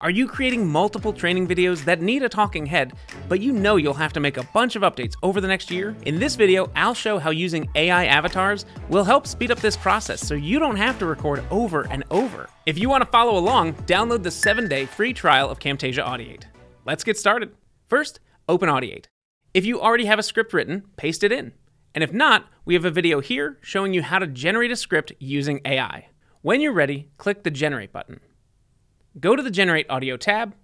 Are you creating multiple training videos that need a talking head, but you know you'll have to make a bunch of updates over the next year? In this video, I'll show how using AI avatars will help speed up this process so you don't have to record over and over. If you want to follow along, download the 7-day free trial of Camtasia Audiate. Let's get started. First, open Audiate. If you already have a script written, paste it in. And if not, we have a video here showing you how to generate a script using AI. When you're ready, click the Generate button. Go to the Generate Audio tab,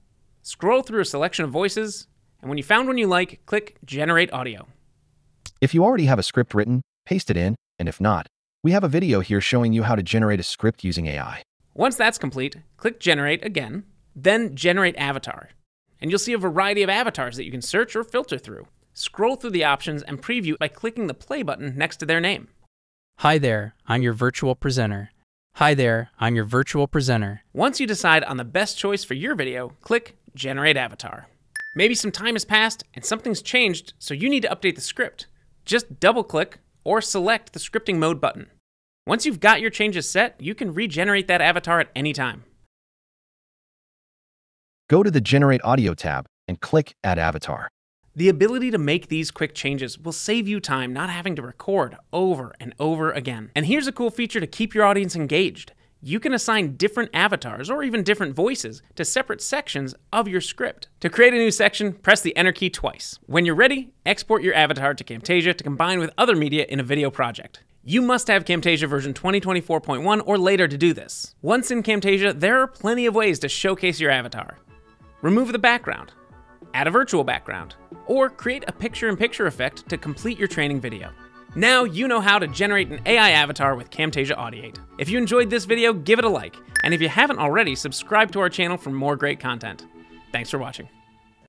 scroll through a selection of voices, and when you found one you like, click Generate Audio. If you already have a script written, paste it in, and if not, we have a video here showing you how to generate a script using AI. Once that's complete, click Generate again, then Generate Avatar. And you'll see a variety of avatars that you can search or filter through. Scroll through the options and preview by clicking the play button next to their name. Hi there, I'm your virtual presenter. Hi there, I'm your virtual presenter. Once you decide on the best choice for your video, click Generate Avatar. Maybe some time has passed and something's changed, so you need to update the script. Just double click or select the scripting mode button. Once you've got your changes set, you can regenerate that avatar at any time. Go to the Generate Audio tab and click Add Avatar. The ability to make these quick changes will save you time not having to record over and over again. And here's a cool feature to keep your audience engaged. You can assign different avatars or even different voices to separate sections of your script. To create a new section, press the Enter key twice. When you're ready, export your avatar to Camtasia to combine with other media in a video project. You must have Camtasia version 2024.1 or later to do this. Once in Camtasia, there are plenty of ways to showcase your avatar. Remove the background, add a virtual background, or create a picture-in-picture effect to complete your training video. Now you know how to generate an AI avatar with Camtasia Audiate. If you enjoyed this video, give it a like, and if you haven't already, subscribe to our channel for more great content. Thanks for watching.